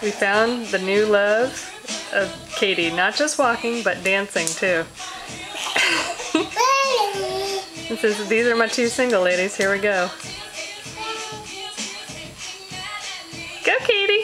We found the new love of Katie, not just walking, but dancing too. this is, these are my two single ladies. Here we go. Go, Katie!